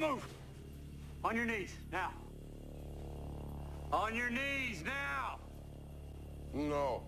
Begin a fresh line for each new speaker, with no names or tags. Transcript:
Don't move. On your knees, now. On your knees, now.
No.